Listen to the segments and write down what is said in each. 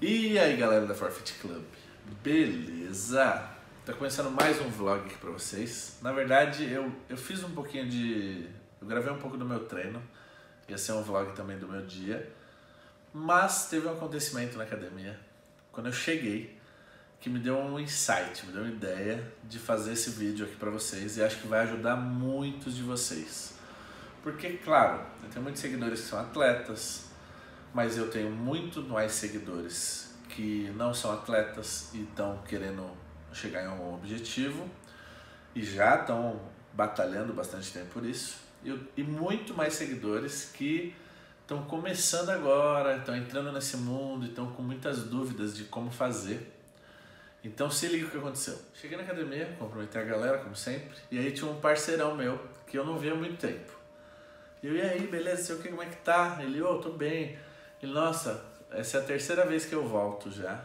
E aí galera da Forfeit Club, beleza? Tá começando mais um vlog aqui pra vocês. Na verdade, eu, eu fiz um pouquinho de... Eu gravei um pouco do meu treino. Ia ser um vlog também do meu dia. Mas teve um acontecimento na academia. Quando eu cheguei, que me deu um insight, me deu uma ideia de fazer esse vídeo aqui pra vocês. E acho que vai ajudar muitos de vocês. Porque, claro, eu tenho muitos seguidores que são atletas, mas eu tenho muito mais seguidores que não são atletas e estão querendo chegar em um objetivo e já estão batalhando bastante tempo por isso. E, e muito mais seguidores que estão começando agora, estão entrando nesse mundo e estão com muitas dúvidas de como fazer. Então se liga o que aconteceu. Cheguei na academia, cumprimentei a galera, como sempre, e aí tinha um parceirão meu que eu não via há muito tempo. E eu, e aí, beleza, sei o que, como é que tá? Ele, ô, oh, tô bem. Ele, nossa, essa é a terceira vez que eu volto já.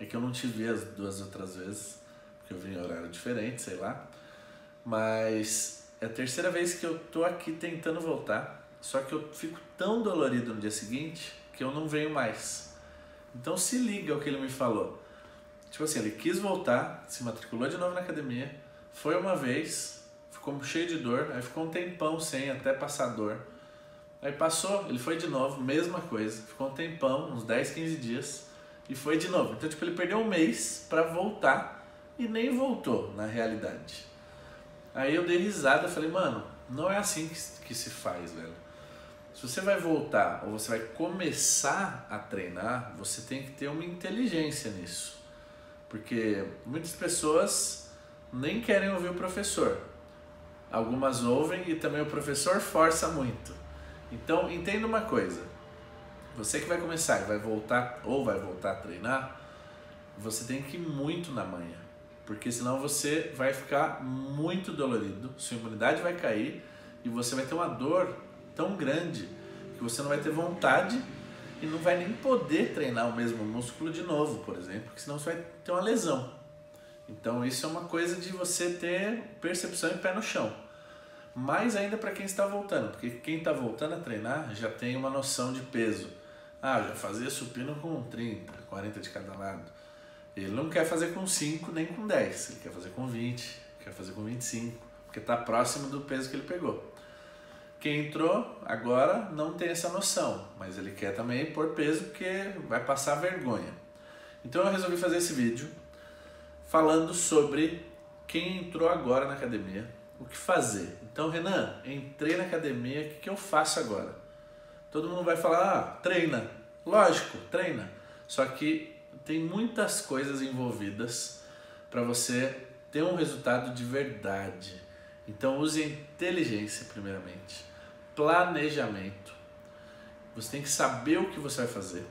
É que eu não te vi as duas outras vezes, porque eu vim em horário diferente, sei lá. Mas é a terceira vez que eu tô aqui tentando voltar. Só que eu fico tão dolorido no dia seguinte que eu não venho mais. Então se liga ao que ele me falou. Tipo assim, ele quis voltar, se matriculou de novo na academia, foi uma vez, ficou cheio de dor, aí ficou um tempão sem até passar dor. Aí passou, ele foi de novo, mesma coisa. Ficou um tempão, uns 10, 15 dias, e foi de novo. Então, tipo, ele perdeu um mês para voltar e nem voltou, na realidade. Aí eu dei risada falei, mano, não é assim que, que se faz, velho. Se você vai voltar ou você vai começar a treinar, você tem que ter uma inteligência nisso. Porque muitas pessoas nem querem ouvir o professor. Algumas ouvem e também o professor força muito. Então, entenda uma coisa. Você que vai começar e vai voltar ou vai voltar a treinar, você tem que ir muito na manhã, porque senão você vai ficar muito dolorido, sua imunidade vai cair e você vai ter uma dor tão grande que você não vai ter vontade e não vai nem poder treinar o mesmo músculo de novo, por exemplo, porque senão você vai ter uma lesão. Então isso é uma coisa de você ter percepção e pé no chão mais ainda para quem está voltando, porque quem está voltando a treinar já tem uma noção de peso. Ah, já fazia supino com 30, 40 de cada lado. Ele não quer fazer com 5 nem com 10, ele quer fazer com 20, quer fazer com 25, porque está próximo do peso que ele pegou. Quem entrou agora não tem essa noção, mas ele quer também pôr peso porque vai passar vergonha. Então eu resolvi fazer esse vídeo falando sobre quem entrou agora na academia, o que fazer. Então, Renan, entrei na academia, o que, que eu faço agora? Todo mundo vai falar, ah, treina. Lógico, treina. Só que tem muitas coisas envolvidas para você ter um resultado de verdade. Então, use inteligência, primeiramente. Planejamento. Você tem que saber o que você vai fazer.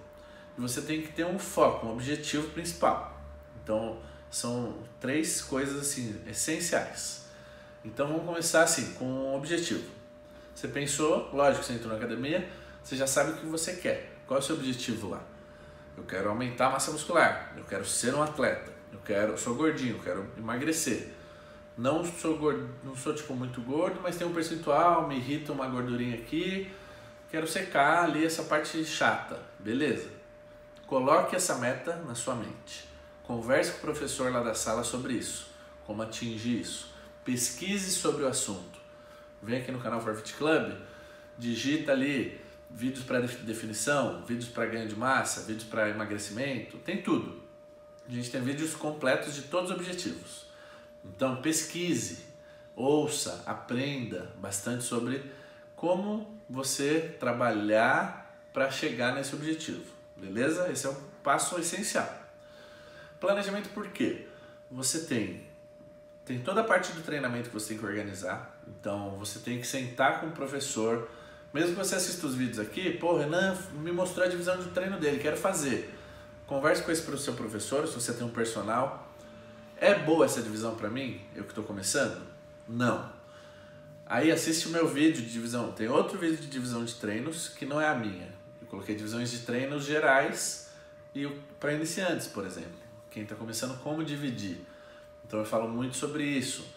E você tem que ter um foco, um objetivo principal. Então, são três coisas assim essenciais. Então vamos começar assim, com um objetivo. Você pensou, lógico, você entrou na academia, você já sabe o que você quer. Qual é o seu objetivo lá? Eu quero aumentar a massa muscular, eu quero ser um atleta, eu quero, eu sou gordinho, eu quero emagrecer. Não sou gordo, não sou tipo muito gordo, mas tem um percentual, me irrita uma gordurinha aqui, quero secar ali essa parte chata. Beleza. Coloque essa meta na sua mente. Converse com o professor lá da sala sobre isso, como atingir isso pesquise sobre o assunto. Vem aqui no canal Forfeit Club, digita ali vídeos para definição, vídeos para ganho de massa, vídeos para emagrecimento, tem tudo. A gente tem vídeos completos de todos os objetivos. Então pesquise, ouça, aprenda bastante sobre como você trabalhar para chegar nesse objetivo. Beleza? Esse é o passo essencial. Planejamento por quê? Você tem tem toda a parte do treinamento que você tem que organizar. Então você tem que sentar com o professor. Mesmo que você assista os vídeos aqui, pô, Renan me mostrou a divisão de treino dele, quero fazer. Converse com esse pro seu professor, se você tem um personal. É boa essa divisão para mim? Eu que estou começando? Não. Aí assiste o meu vídeo de divisão. Tem outro vídeo de divisão de treinos que não é a minha. Eu coloquei divisões de treinos gerais e para iniciantes, por exemplo. Quem está começando, como dividir. Então eu falo muito sobre isso.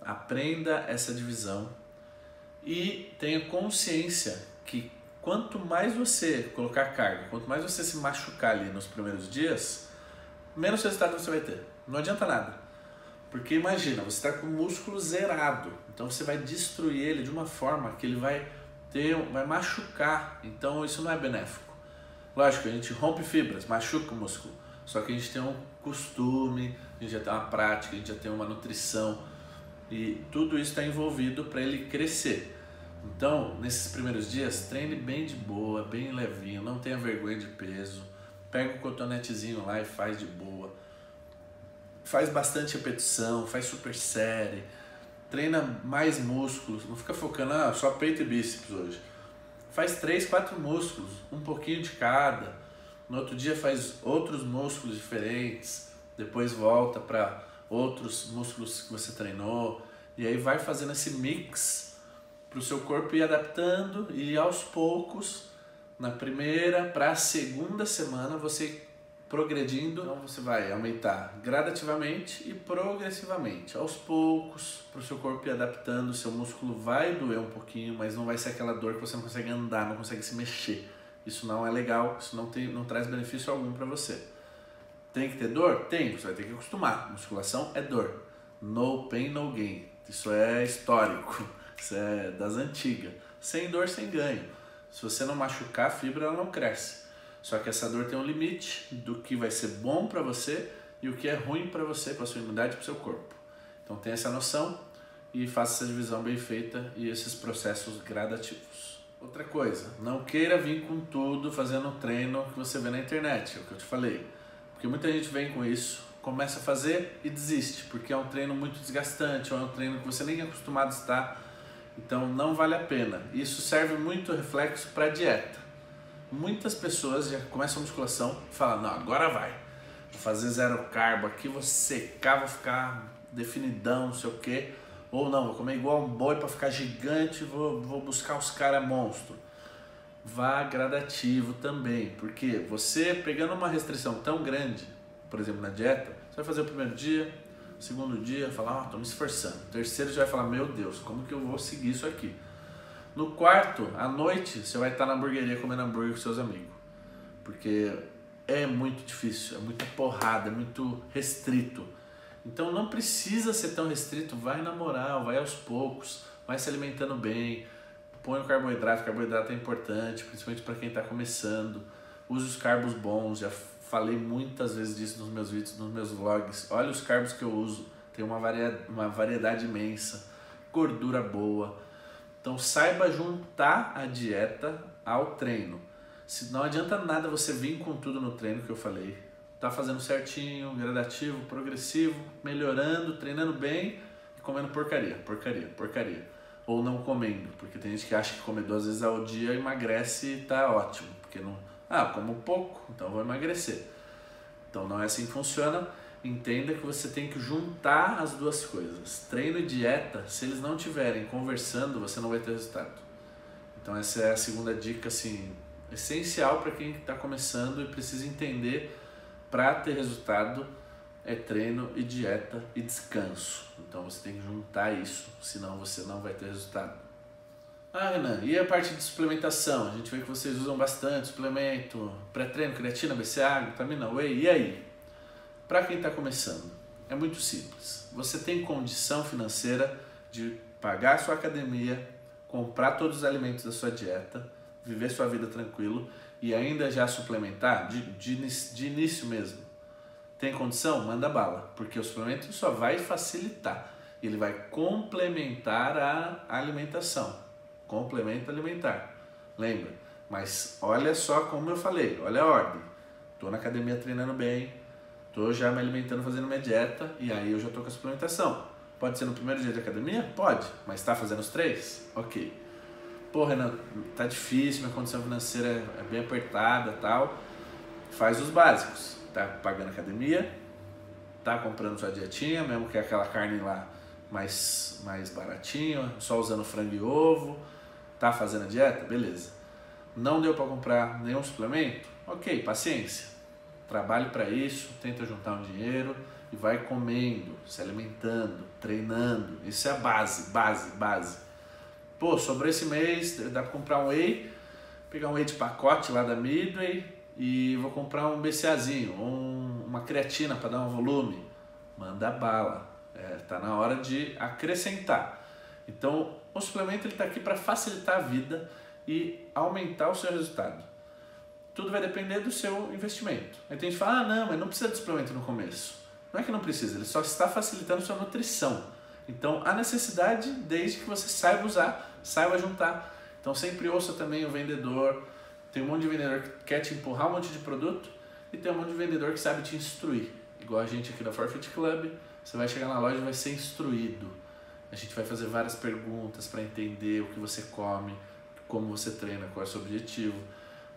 Aprenda essa divisão e tenha consciência que quanto mais você colocar carga, quanto mais você se machucar ali nos primeiros dias, menos resultado você vai ter. Não adianta nada. Porque imagina, você está com o músculo zerado, então você vai destruir ele de uma forma que ele vai ter, vai machucar. Então isso não é benéfico. Lógico, a gente rompe fibras, machuca o músculo. Só que a gente tem um costume, a gente já tem uma prática, a gente já tem uma nutrição e tudo isso está envolvido para ele crescer. Então, nesses primeiros dias, treine bem de boa, bem levinho, não tenha vergonha de peso. Pega um cotonetezinho lá e faz de boa. Faz bastante repetição, faz super série. Treina mais músculos, não fica focando ah, só peito e bíceps hoje. Faz três, quatro músculos, um pouquinho de cada. No outro dia faz outros músculos diferentes, depois volta para outros músculos que você treinou e aí vai fazendo esse mix para o seu corpo ir adaptando e aos poucos, na primeira para a segunda semana, você progredindo, então você vai aumentar gradativamente e progressivamente, aos poucos, para o seu corpo ir adaptando, o seu músculo vai doer um pouquinho, mas não vai ser aquela dor que você não consegue andar, não consegue se mexer. Isso não é legal, isso não, tem, não traz benefício algum para você. Tem que ter dor? Tem, você vai ter que acostumar. Musculação é dor. No pain, no gain. Isso é histórico. Isso é das antigas. Sem dor, sem ganho. Se você não machucar a fibra, ela não cresce. Só que essa dor tem um limite do que vai ser bom para você e o que é ruim para você, para sua imunidade, para seu corpo. Então tenha essa noção e faça essa divisão bem feita e esses processos gradativos. Outra coisa, não queira vir com tudo fazendo um treino que você vê na internet, é o que eu te falei. Porque muita gente vem com isso, começa a fazer e desiste, porque é um treino muito desgastante, ou é um treino que você nem é acostumado a estar então não vale a pena. Isso serve muito reflexo para dieta. Muitas pessoas já começam a musculação e falam: não, agora vai. Vou fazer zero carbo aqui, vou secar, vou ficar definidão, não sei o quê. Ou não, vou comer igual um boi para ficar gigante, vou, vou buscar os caras monstro. Vá gradativo também, porque você pegando uma restrição tão grande, por exemplo, na dieta, você vai fazer o primeiro dia, Segundo dia, falar, ó, oh, tô me esforçando. Terceiro, já vai falar, meu Deus, como que eu vou seguir isso aqui? No quarto, à noite, você vai estar na hamburgueria comendo hambúrguer com seus amigos. Porque é muito difícil, é muita porrada, é muito restrito. Então não precisa ser tão restrito, vai na moral, vai aos poucos, vai se alimentando bem, põe o carboidrato, carboidrato é importante, principalmente para quem está começando. Use os carbos bons, já falei muitas vezes disso nos meus vídeos, nos meus vlogs. Olha os carbos que eu uso, tem uma variedade, uma variedade imensa, gordura boa. Então saiba juntar a dieta ao treino. Se não adianta nada você vir com tudo no treino que eu falei. Tá fazendo certinho, gradativo, progressivo, melhorando, treinando bem e comendo porcaria, porcaria, porcaria. Ou não comendo, porque tem gente que acha que comer duas vezes ao dia emagrece e tá ótimo, porque não ah, como pouco, então vou emagrecer. Então não é assim que funciona. Entenda que você tem que juntar as duas coisas. Treino e dieta, se eles não estiverem conversando, você não vai ter resultado. Então essa é a segunda dica assim, essencial para quem está começando e precisa entender para ter resultado é treino e dieta e descanso. Então você tem que juntar isso, senão você não vai ter resultado. Ah, Renan, e a parte de suplementação? A gente vê que vocês usam bastante suplemento, pré-treino, creatina, BCA, vitamina whey. E aí? Para quem está começando, é muito simples. Você tem condição financeira de pagar a sua academia, comprar todos os alimentos da sua dieta, viver sua vida tranquilo e ainda já suplementar de, de, de início mesmo. Tem condição? Manda bala, porque o suplemento só vai facilitar, ele vai complementar a alimentação complemento alimentar. Lembra? Mas olha só como eu falei, olha a ordem. Tô na academia treinando bem, tô já me alimentando, fazendo minha dieta e aí eu já tô com a suplementação. Pode ser no primeiro dia de academia? Pode, mas está fazendo os três? Ok. Pô, Renan, tá difícil, minha condição financeira é bem apertada tal. Faz os básicos. Tá pagando academia, tá comprando sua dietinha, mesmo que é aquela carne lá mais, mais baratinha, só usando frango e ovo Tá fazendo a dieta? Beleza. Não deu para comprar nenhum suplemento? Ok, paciência. Trabalhe para isso, tenta juntar um dinheiro e vai comendo, se alimentando, treinando. Isso é a base, base, base. Pô, sobrou esse mês, dá para comprar um whey, pegar um whey de pacote lá da Midway e vou comprar um BCAzinho, um, uma creatina para dar um volume. Manda bala. É, tá na hora de acrescentar. Então, o suplemento está aqui para facilitar a vida e aumentar o seu resultado. Tudo vai depender do seu investimento. Aí tem gente que fala, ah, não, mas não precisa de suplemento no começo. Não é que não precisa, ele só está facilitando sua nutrição. Então, há necessidade desde que você saiba usar, saiba juntar. Então, sempre ouça também o vendedor. Tem um monte de vendedor que quer te empurrar um monte de produto e tem um monte de vendedor que sabe te instruir. Igual a gente aqui da Forfeit Club, você vai chegar na loja e vai ser instruído. A gente vai fazer várias perguntas para entender o que você come, como você treina, qual é o seu objetivo,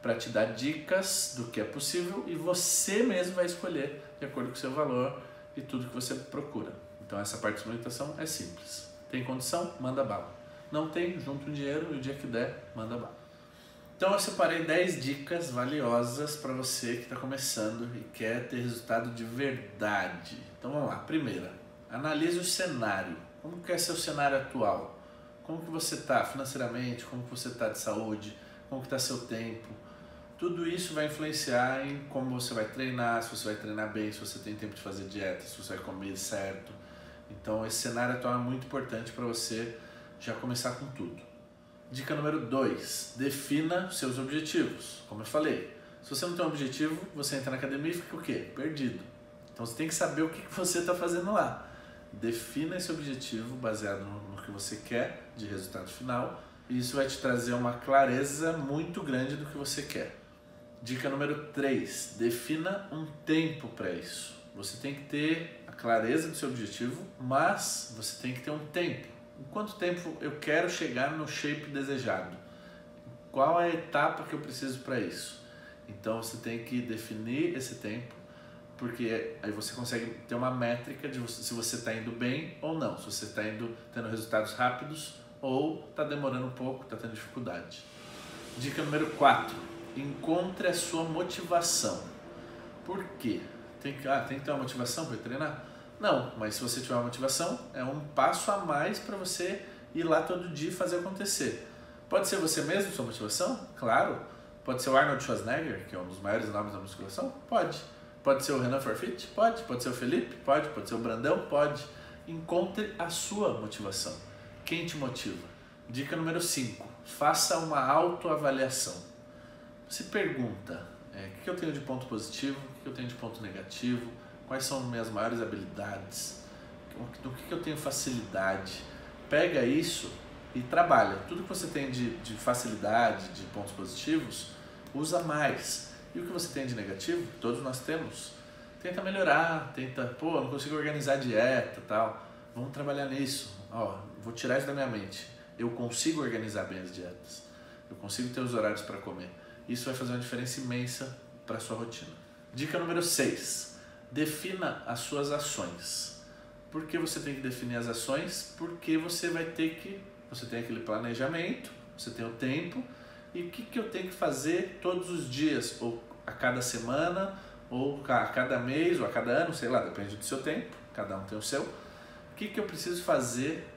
para te dar dicas do que é possível e você mesmo vai escolher de acordo com o seu valor e tudo que você procura. Então essa parte de suplementação é simples. Tem condição? Manda bala. Não tem? Junta um dinheiro e o dia que der, manda bala. Então eu separei 10 dicas valiosas para você que está começando e quer ter resultado de verdade. Então vamos lá. Primeira, analise o cenário. Como que é seu cenário atual? Como que você está financeiramente? Como que você está de saúde? Como que está seu tempo? Tudo isso vai influenciar em como você vai treinar, se você vai treinar bem, se você tem tempo de fazer dieta, se você vai comer certo. Então esse cenário atual é muito importante para você já começar com tudo. Dica número 2, defina seus objetivos. Como eu falei, se você não tem um objetivo, você entra na academia e fica o quê? Perdido. Então você tem que saber o que você está fazendo lá. Defina esse objetivo baseado no, que você quer de resultado final e isso vai te trazer uma clareza muito grande do que você quer. Dica número 3: defina um tempo para isso. Você tem que ter a clareza do seu objetivo, mas você tem que ter um tempo. Em quanto tempo eu quero chegar no shape desejado? Qual é a etapa que eu preciso para isso? Então você tem que definir esse tempo porque aí você consegue ter uma métrica de se você está indo bem ou não, se você está indo tendo resultados rápidos ou está demorando um pouco, está tendo dificuldade. Dica número 4: encontre a sua motivação. Por quê? Tem que, ah, tem que ter uma motivação para treinar? Não, mas se você tiver uma motivação, é um passo a mais para você ir lá todo dia e fazer acontecer. Pode ser você mesmo sua motivação? Claro. Pode ser o Arnold Schwarzenegger, que é um dos maiores nomes da musculação? Pode. Pode ser o Renan Forfeit? Pode. Pode ser o Felipe? Pode. Pode ser o Brandão? Pode. Encontre a sua motivação. Quem te motiva? Dica número 5. Faça uma autoavaliação. Se pergunta, é, o que eu tenho de ponto positivo, o que eu tenho de ponto negativo, quais são minhas maiores habilidades, do que eu tenho facilidade. Pega isso e trabalha. Tudo que você tem de, de facilidade, de pontos positivos, usa mais. E o que você tem de negativo, todos nós temos, tenta melhorar, tenta, pô, não consigo organizar dieta tal. Vamos trabalhar nisso. Ó, vou tirar isso da minha mente. Eu consigo organizar bem as dietas. Eu consigo ter os horários para comer. Isso vai fazer uma diferença imensa para sua rotina. Dica número 6. Defina as suas ações. Por que você tem que definir as ações? Porque você vai ter que, você tem aquele planejamento, você tem o tempo e o que, que eu tenho que fazer todos os dias, ou a cada semana, ou a cada mês, ou a cada ano, sei lá, depende do seu tempo, cada um tem o seu. O que, que eu preciso fazer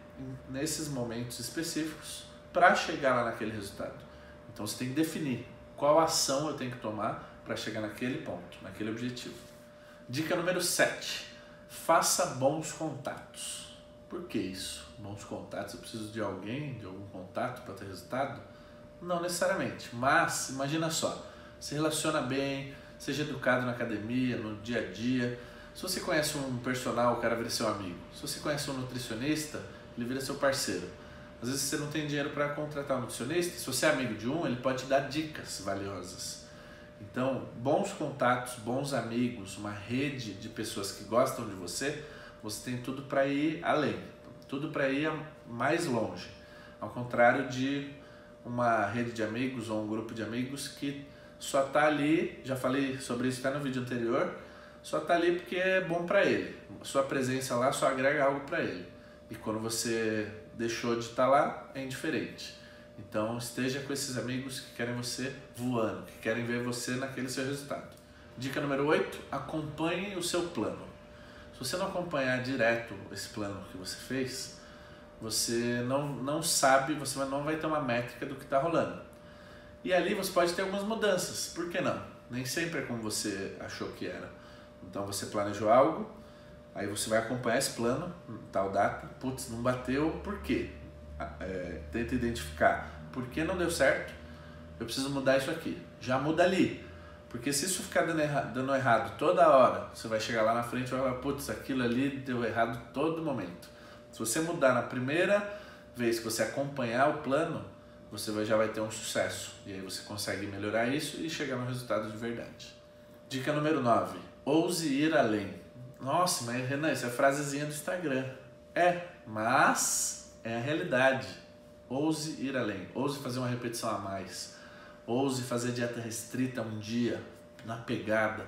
nesses momentos específicos para chegar lá naquele resultado? Então você tem que definir qual ação eu tenho que tomar para chegar naquele ponto, naquele objetivo. Dica número 7. Faça bons contatos. Por que isso? Bons contatos, eu preciso de alguém, de algum contato para ter resultado? Não necessariamente, mas imagina só, se relaciona bem, seja educado na academia, no dia a dia. Se você conhece um personal, o cara vira seu amigo. Se você conhece um nutricionista, ele vira seu parceiro. Às vezes você não tem dinheiro para contratar um nutricionista, se você é amigo de um, ele pode te dar dicas valiosas. Então, bons contatos, bons amigos, uma rede de pessoas que gostam de você, você tem tudo para ir além, tudo para ir mais longe. Ao contrário de uma rede de amigos ou um grupo de amigos que só tá ali, já falei sobre isso até no vídeo anterior, só tá ali porque é bom para ele. Sua presença lá só agrega algo para ele. E quando você deixou de estar tá lá, é indiferente. Então esteja com esses amigos que querem você voando, que querem ver você naquele seu resultado. Dica número 8, acompanhe o seu plano. Se você não acompanhar direto esse plano que você fez, você não, não sabe, você não vai ter uma métrica do que está rolando. E ali você pode ter algumas mudanças, por que não? Nem sempre é como você achou que era. Então você planejou algo, aí você vai acompanhar esse plano, tal data, putz, não bateu, por quê? É, tenta identificar por que não deu certo, eu preciso mudar isso aqui. Já muda ali. Porque se isso ficar dando, erra, dando errado toda hora, você vai chegar lá na frente e vai falar, putz, aquilo ali deu errado todo momento. Se você mudar na primeira vez que você acompanhar o plano, você vai, já vai ter um sucesso. E aí você consegue melhorar isso e chegar no resultado de verdade. Dica número 9. Ouse ir além. Nossa, mas Renan, isso é frasezinha do Instagram. É, mas é a realidade. Ouse ir além. Ouse fazer uma repetição a mais Ouse fazer dieta restrita um dia, na pegada.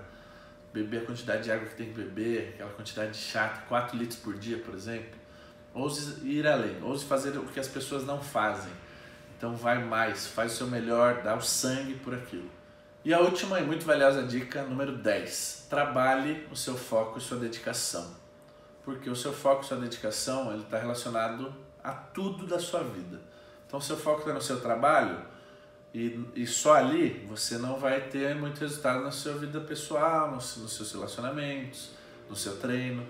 Beber a quantidade de água que tem que beber, aquela quantidade de chá, 4 litros por dia, por exemplo. Ouse ir além, ouse fazer o que as pessoas não fazem. Então vai mais, faz o seu melhor, dá o sangue por aquilo. E a última e muito valiosa dica, número 10. Trabalhe o seu foco e sua dedicação. Porque o seu foco e sua dedicação está relacionado a tudo da sua vida. Então, seu foco está no seu trabalho, e, e só ali você não vai ter muito resultado na sua vida pessoal, nos, nos seus relacionamentos, no seu treino.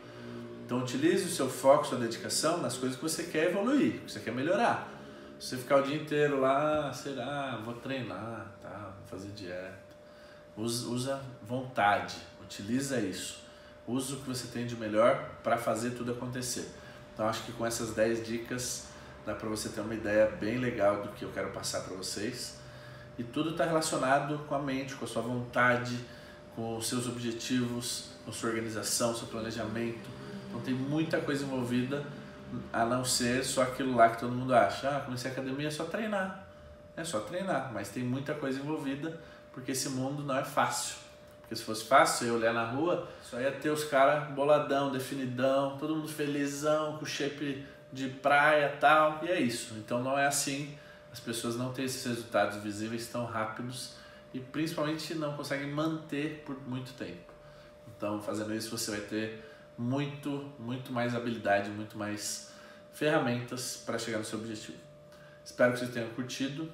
Então utilize o seu foco, sua dedicação nas coisas que você quer evoluir, que você quer melhorar. Se você ficar o dia inteiro lá, será, vou treinar, tá, vou fazer dieta. Usa, usa vontade, utiliza isso. Usa o que você tem de melhor para fazer tudo acontecer. Então acho que com essas 10 dicas dá para você ter uma ideia bem legal do que eu quero passar para vocês. E tudo está relacionado com a mente, com a sua vontade, com os seus objetivos, com sua organização, seu planejamento. Então tem muita coisa envolvida, a não ser só aquilo lá que todo mundo acha. Ah, comecei a academia é só treinar. É só treinar, mas tem muita coisa envolvida, porque esse mundo não é fácil. Porque se fosse fácil eu olhar na rua, só ia ter os caras boladão, definidão, todo mundo felizão, com shape de praia tal, e é isso. Então não é assim as pessoas não têm esses resultados visíveis tão rápidos e principalmente não conseguem manter por muito tempo. Então, fazendo isso, você vai ter muito, muito mais habilidade, muito mais ferramentas para chegar no seu objetivo. Espero que vocês tenham curtido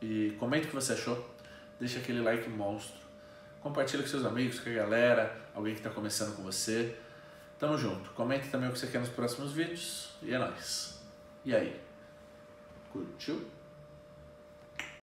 e comente o que você achou. Deixa aquele like monstro. Compartilha com seus amigos, com a galera, alguém que está começando com você. Tamo junto. Comente também o que você quer nos próximos vídeos e é nóis. E aí? Curtiu?